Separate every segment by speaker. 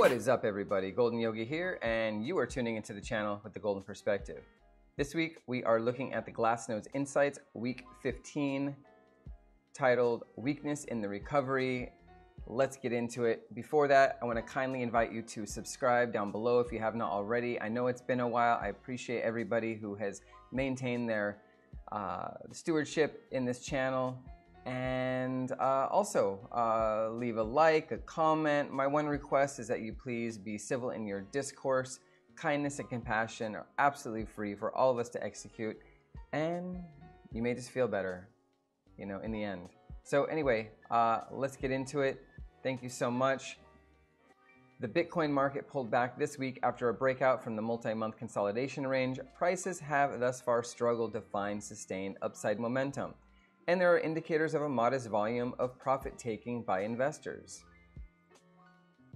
Speaker 1: What is up, everybody? Golden Yogi here, and you are tuning into the channel with the Golden Perspective. This week, we are looking at the Glassnode's Insights Week 15, titled Weakness in the Recovery. Let's get into it. Before that, I want to kindly invite you to subscribe down below if you have not already. I know it's been a while. I appreciate everybody who has maintained their uh, stewardship in this channel and uh, also, uh, leave a like, a comment. My one request is that you please be civil in your discourse. Kindness and compassion are absolutely free for all of us to execute, and you may just feel better, you know, in the end. So, anyway, uh, let's get into it. Thank you so much. The Bitcoin market pulled back this week after a breakout from the multi month consolidation range. Prices have thus far struggled to find sustained upside momentum and there are indicators of a modest volume of profit taking by investors.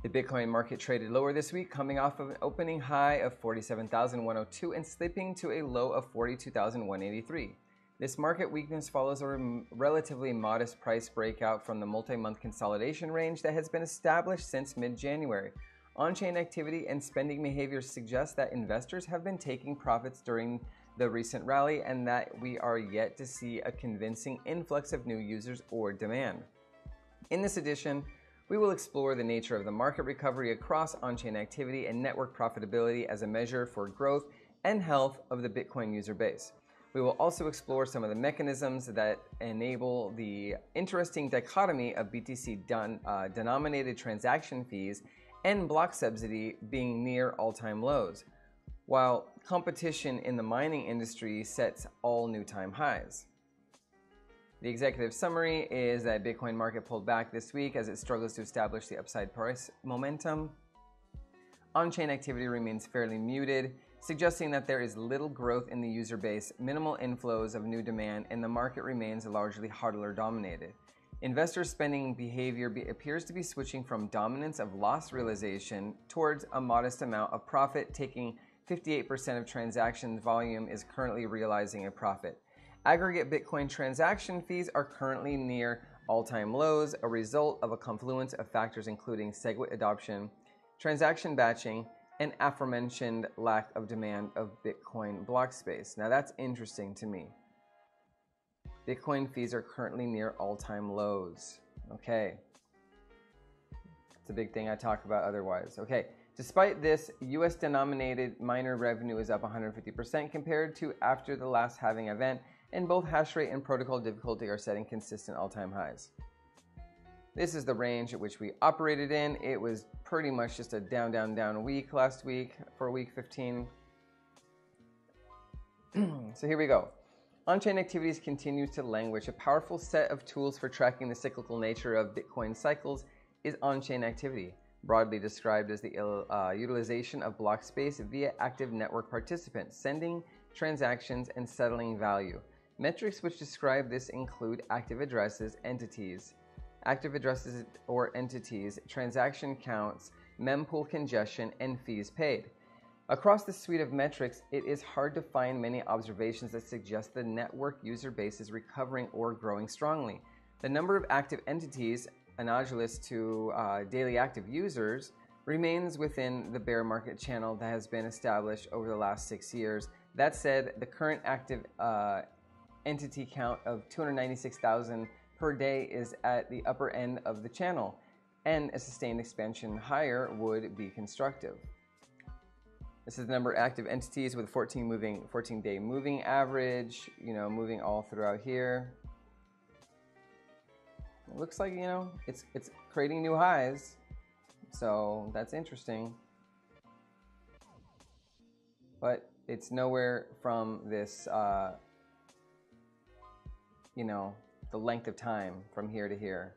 Speaker 1: The Bitcoin market traded lower this week, coming off of an opening high of 47,102 and slipping to a low of 42,183. This market weakness follows a relatively modest price breakout from the multi month consolidation range that has been established since mid January. On chain activity and spending behavior suggest that investors have been taking profits during the recent rally and that we are yet to see a convincing influx of new users or demand. In this edition, we will explore the nature of the market recovery across on chain activity and network profitability as a measure for growth and health of the Bitcoin user base. We will also explore some of the mechanisms that enable the interesting dichotomy of BTC done, uh, denominated transaction fees and block subsidy being near all time lows while competition in the mining industry sets all new time highs. The executive summary is that Bitcoin market pulled back this week as it struggles to establish the upside price momentum. On-chain activity remains fairly muted, suggesting that there is little growth in the user base, minimal inflows of new demand, and the market remains largely hodler dominated. Investor spending behavior be appears to be switching from dominance of loss realization towards a modest amount of profit taking 58% of transaction volume is currently realizing a profit. Aggregate Bitcoin transaction fees are currently near all time lows, a result of a confluence of factors including SegWit adoption, transaction batching, and aforementioned lack of demand of Bitcoin block space. Now that's interesting to me. Bitcoin fees are currently near all time lows. Okay. It's a big thing I talk about otherwise. Okay. Despite this, US denominated miner revenue is up 150% compared to after the last halving event, and both hash rate and protocol difficulty are setting consistent all time highs. This is the range at which we operated in. It was pretty much just a down, down, down week last week for week 15. so here we go. On-chain activities continues to languish. A powerful set of tools for tracking the cyclical nature of Bitcoin cycles is on-chain activity broadly described as the uh, utilization of block space via active network participants, sending transactions and settling value. Metrics which describe this include active addresses, entities, active addresses or entities, transaction counts, mempool congestion, and fees paid. Across the suite of metrics, it is hard to find many observations that suggest the network user base is recovering or growing strongly. The number of active entities analogous to uh, daily active users remains within the bear market channel that has been established over the last six years. That said, the current active uh, entity count of 296,000 per day is at the upper end of the channel, and a sustained expansion higher would be constructive. This is the number of active entities with 14 moving 14 day moving average, you know, moving all throughout here. It looks like, you know, it's, it's creating new highs. So that's interesting. But it's nowhere from this, uh, you know, the length of time from here to here.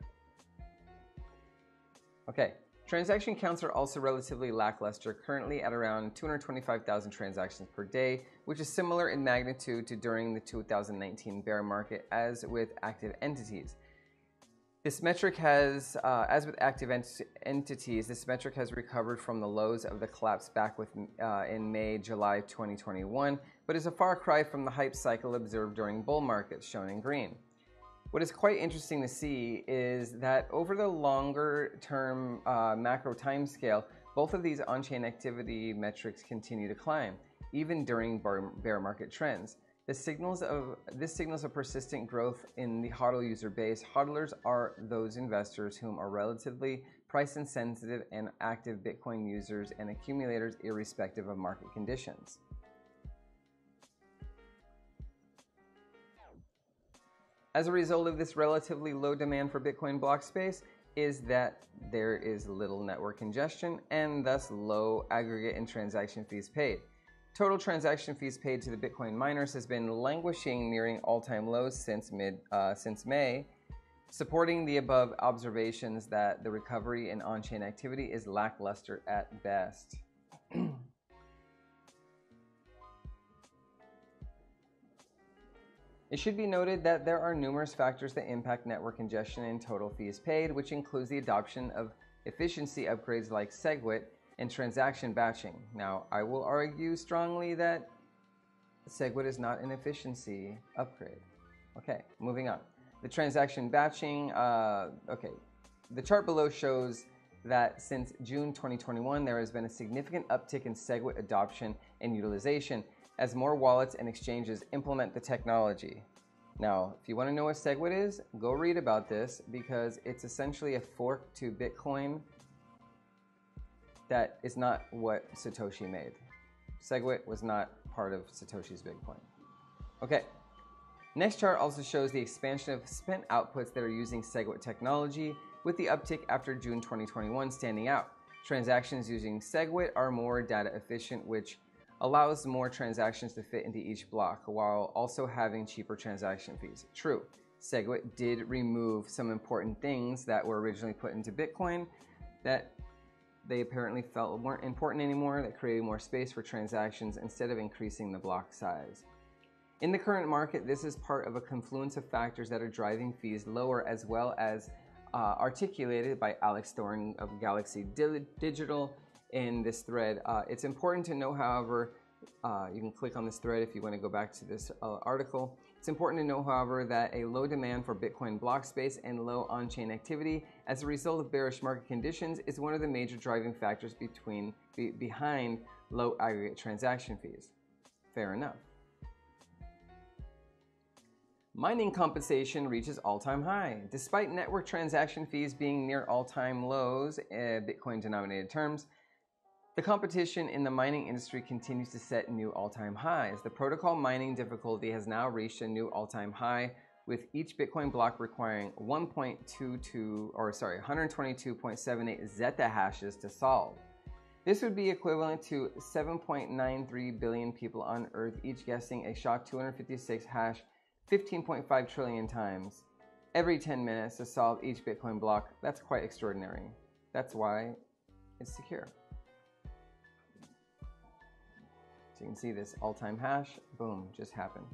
Speaker 1: Okay, transaction counts are also relatively lackluster, currently at around 225,000 transactions per day, which is similar in magnitude to during the 2019 bear market as with active entities. This metric has, uh, as with active ent entities, this metric has recovered from the lows of the collapse back with, uh, in May, July 2021, but is a far cry from the hype cycle observed during bull markets, shown in green. What is quite interesting to see is that over the longer term uh, macro timescale, Both of these on chain activity metrics continue to climb, even during bear market trends. This signals, of, this signals a persistent growth in the HODL user base. HODLers are those investors whom are relatively price insensitive and active Bitcoin users and accumulators irrespective of market conditions. As a result of this relatively low demand for Bitcoin block space is that there is little network congestion and thus low aggregate and transaction fees paid. Total transaction fees paid to the Bitcoin miners has been languishing, nearing all-time lows since mid uh, since May, supporting the above observations that the recovery in on-chain activity is lackluster at best. It should be noted that there are numerous factors that impact network congestion and total fees paid, which includes the adoption of efficiency upgrades like SegWit and transaction batching. Now, I will argue strongly that SegWit is not an efficiency upgrade. Okay, moving on. The transaction batching, uh, okay, the chart below shows that since June 2021, there has been a significant uptick in SegWit adoption and utilization as more wallets and exchanges implement the technology. Now, if you want to know what SegWit is, go read about this because it's essentially a fork to Bitcoin that is not what Satoshi made. SegWit was not part of Satoshi's Bitcoin. Okay. Next chart also shows the expansion of spent outputs that are using SegWit technology, with the uptick after June 2021 standing out. Transactions using SegWit are more data efficient, which allows more transactions to fit into each block while also having cheaper transaction fees. True, SegWit did remove some important things that were originally put into Bitcoin that they apparently felt weren't important anymore, that created more space for transactions instead of increasing the block size. In the current market, this is part of a confluence of factors that are driving fees lower as well as uh, articulated by Alex Thorn of Galaxy Digital in this thread. Uh, it's important to know, however, uh, you can click on this thread if you want to go back to this uh, article. It's important to know, however, that a low demand for Bitcoin block space and low on-chain activity as a result of bearish market conditions is one of the major driving factors between, be, behind low aggregate transaction fees. Fair enough. Mining compensation reaches all-time high. Despite network transaction fees being near all-time lows, uh, Bitcoin denominated terms, the competition in the mining industry continues to set new all-time highs. The protocol mining difficulty has now reached a new all-time high with each Bitcoin block requiring 1.22 or sorry, 122.78 zetta hashes to solve. This would be equivalent to 7.93 billion people on Earth, each guessing a SHA-256 hash 15.5 trillion times every 10 minutes to solve each Bitcoin block. That's quite extraordinary. That's why it's secure. So you can see this all-time hash, boom, just happened.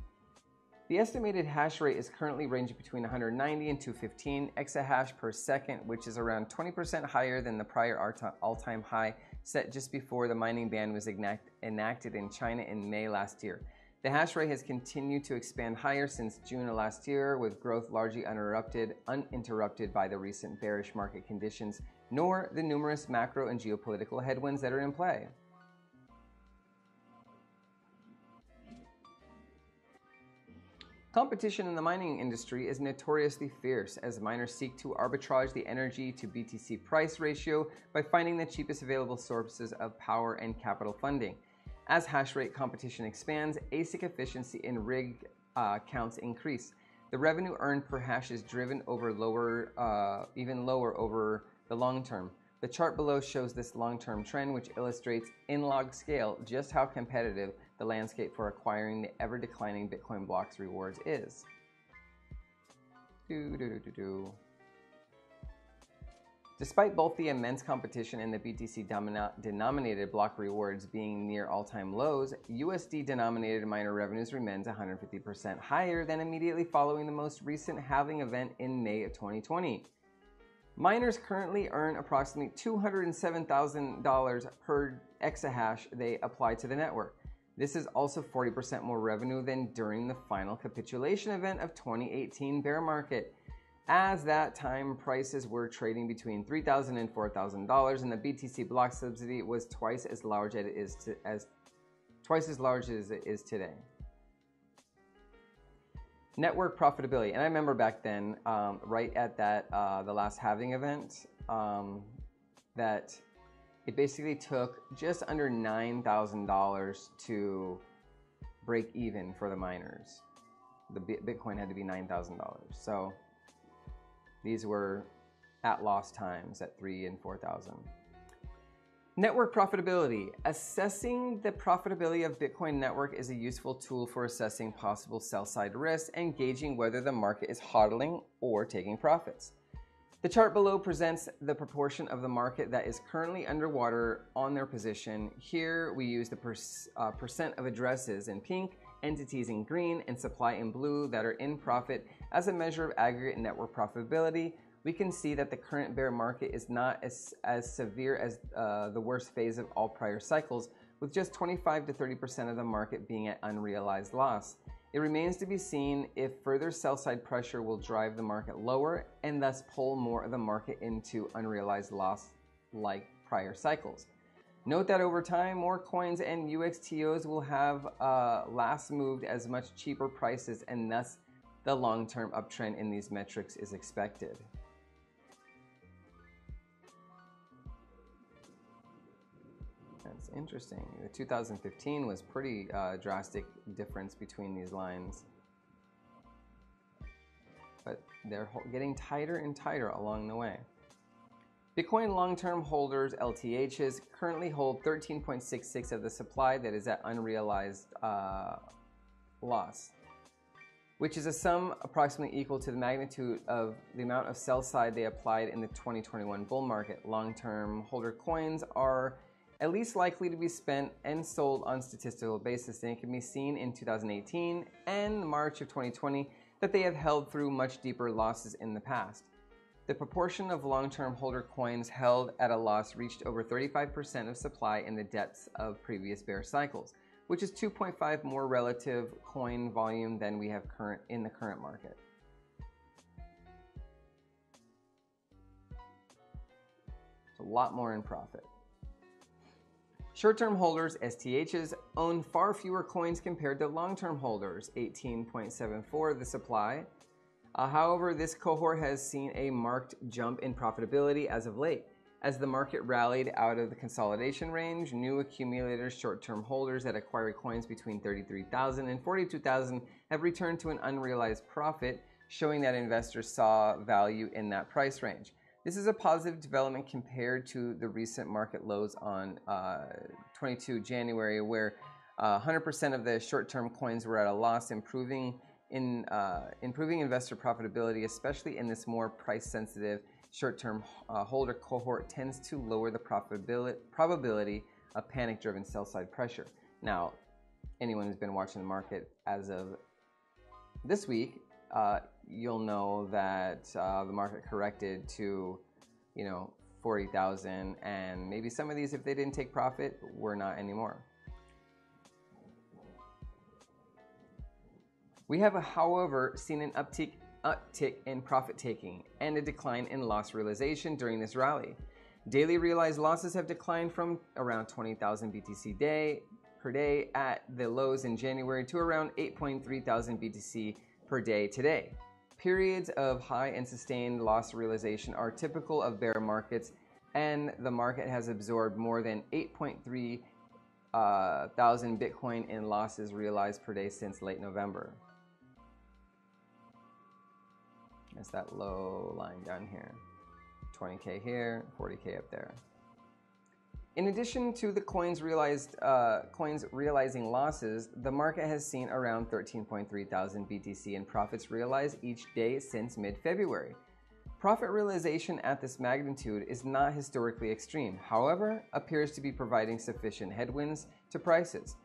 Speaker 1: The estimated hash rate is currently ranging between 190 and 215 exahash per second, which is around 20% higher than the prior all-time high set just before the mining ban was enacted in China in May last year. The hash rate has continued to expand higher since June of last year, with growth largely uninterrupted, uninterrupted by the recent bearish market conditions, nor the numerous macro and geopolitical headwinds that are in play. Competition in the mining industry is notoriously fierce as miners seek to arbitrage the energy to BTC price ratio by finding the cheapest available sources of power and capital funding. As hash rate competition expands, ASIC efficiency and rig uh, counts increase. The revenue earned per hash is driven over lower, uh, even lower over the long term. The chart below shows this long-term trend, which illustrates in log scale just how competitive the landscape for acquiring the ever declining Bitcoin blocks rewards is. Do, do, do, Despite both the immense competition and the BTC denominated block rewards being near all time lows, USD denominated miner revenues remains 150% higher than immediately following the most recent halving event in May of 2020. Miners currently earn approximately $207,000 per exahash they apply to the network. This is also 40% more revenue than during the final capitulation event of 2018 bear market. As that time prices were trading between $3,000 and $4,000 and the BTC block subsidy was twice as large as it is to, as twice as large as it is today. Network profitability, and I remember back then, um, right at that uh, the last halving event, um, that it basically took just under nine thousand dollars to break even for the miners. The Bitcoin had to be nine thousand dollars, so these were at loss times at three and four thousand. Network profitability. Assessing the profitability of Bitcoin network is a useful tool for assessing possible sell side risks and gauging whether the market is hodling or taking profits. The chart below presents the proportion of the market that is currently underwater on their position. Here we use the per uh, percent of addresses in pink, entities in green, and supply in blue that are in profit as a measure of aggregate network profitability we can see that the current bear market is not as, as severe as uh, the worst phase of all prior cycles, with just 25 to 30% of the market being at unrealized loss. It remains to be seen if further sell side pressure will drive the market lower and thus pull more of the market into unrealized loss like prior cycles. Note that over time, more coins and UXTOs will have uh, last moved as much cheaper prices, and thus the long term uptrend in these metrics is expected. Interesting. The 2015 was pretty uh, drastic difference between these lines. But they're getting tighter and tighter along the way. Bitcoin long-term holders, LTHs, currently hold 13.66 of the supply that is at unrealized uh, loss, which is a sum approximately equal to the magnitude of the amount of sell side they applied in the 2021 bull market. Long-term holder coins are at least likely to be spent and sold on statistical basis, and it can be seen in 2018 and March of 2020 that they have held through much deeper losses in the past. The proportion of long-term holder coins held at a loss reached over 35% of supply in the depths of previous bear cycles, which is 2.5 more relative coin volume than we have current in the current market. It's a lot more in profit. Short-term holders, STHs, own far fewer coins compared to long-term holders, 18.74 of the supply. Uh, however, this cohort has seen a marked jump in profitability as of late. As the market rallied out of the consolidation range, new accumulators, short-term holders that acquired coins between 33,000 and 42,000 have returned to an unrealized profit, showing that investors saw value in that price range. This is a positive development compared to the recent market lows on uh, 22 January, where 100% uh, of the short-term coins were at a loss, improving in uh, improving investor profitability, especially in this more price-sensitive short-term uh, holder cohort, tends to lower the profitability probability of panic-driven sell-side pressure. Now, anyone who's been watching the market as of this week uh, you'll know that uh, the market corrected to, you know, 40,000 and maybe some of these, if they didn't take profit, were not anymore. We have, however, seen an uptick, uptick in profit taking and a decline in loss realization during this rally. Daily realized losses have declined from around 20,000 BTC day per day at the lows in January to around 8.3 thousand BTC per day today. Periods of high and sustained loss realization are typical of bear markets, and the market has absorbed more than 8.3 uh, thousand Bitcoin in losses realized per day since late November. That's that low line down here. 20K here, 40K up there. In addition to the coins realized uh, coins realizing losses, the market has seen around 13.3 thousand BTC in profits realized each day since mid-February. Profit realization at this magnitude is not historically extreme, however, appears to be providing sufficient headwinds to prices.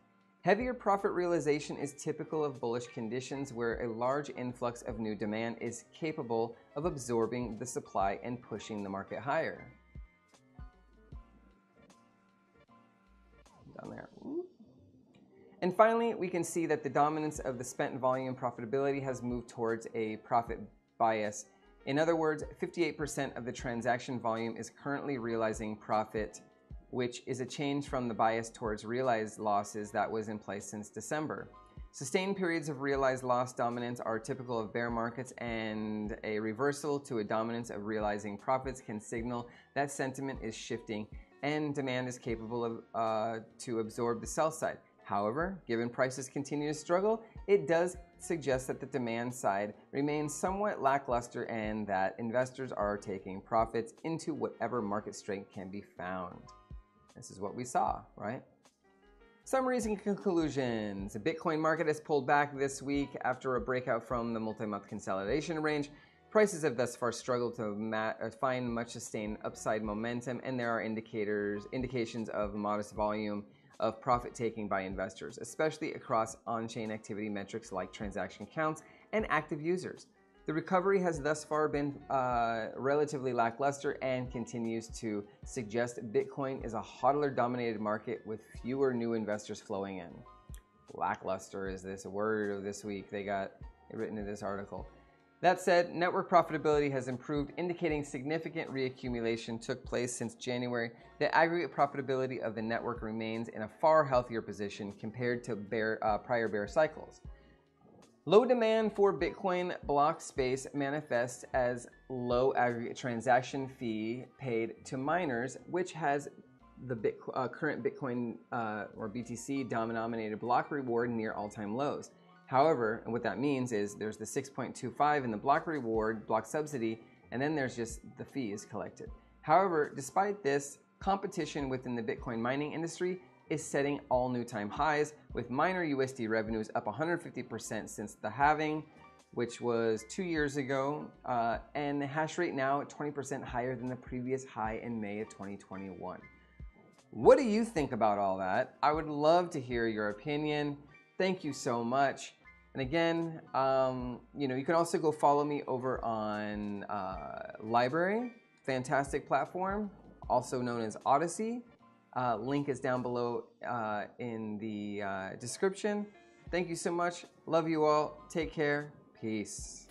Speaker 1: Heavier profit realization is typical of bullish conditions where a large influx of new demand is capable of absorbing the supply and pushing the market higher. Down there. And finally, we can see that the dominance of the spent volume profitability has moved towards a profit bias In other words, 58% of the transaction volume is currently realizing profit, which is a change from the bias towards realized losses that was in place since December. Sustained periods of realized loss dominance are typical of bear markets, and a reversal to a dominance of realizing profits can signal that sentiment is shifting and demand is capable of uh, to absorb the sell side. However, given prices continue to struggle, it does suggest that the demand side remains somewhat lackluster and that investors are taking profits into whatever market strength can be found. This is what we saw, right? Summaries and conclusions. The Bitcoin market has pulled back this week after a breakout from the multi month consolidation range. Prices have thus far struggled to uh, find much sustained upside momentum, and there are indicators indications of modest volume of profit taking by investors, especially across on chain activity metrics like transaction counts and active users. The recovery has thus far been uh, relatively lackluster and continues to suggest Bitcoin is a hodler dominated market with fewer new investors flowing in. Lackluster is this word of this week. They got written in this article. That said, network profitability has improved, indicating significant reaccumulation took place since January. The aggregate profitability of the network remains in a far healthier position compared to bear, uh, prior bear cycles. Low demand for Bitcoin block space manifests as low aggregate transaction fee paid to miners, which has the uh, current Bitcoin uh, or BTC denominated block reward near all time lows. However, what that means is there's the 6.25 in the block reward, block subsidy, and then there's just the fees collected. However, despite this, competition within the Bitcoin mining industry is setting all new time highs, with miner USD revenues up 150% since the halving, which was two years ago, uh, and the hash rate now 20% higher than the previous high in May of 2021. What do you think about all that? I would love to hear your opinion. Thank you so much. And again, um, you know, you can also go follow me over on uh, LBRY, fantastic platform, also known as Odysee. Uh, link is down below uh, in the uh, description. Thank you so much. Love you all. Take care. Peace.